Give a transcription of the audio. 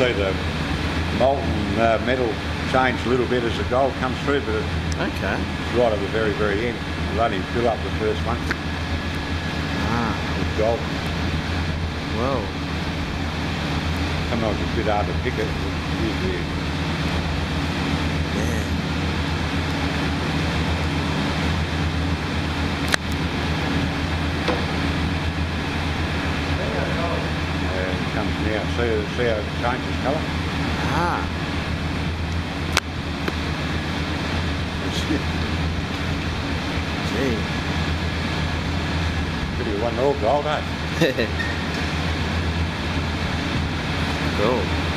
see the molten uh, metal change a little bit as the gold comes through, but it's Okay. right at the very, very end. We'll only fill up the first one Ah, with gold. well. Sometimes it's a bit hard to pick it. Usually Yeah. uh, it comes now. See, see how it changes colour? Ah. Gee. Pretty one all gold, eh? cool.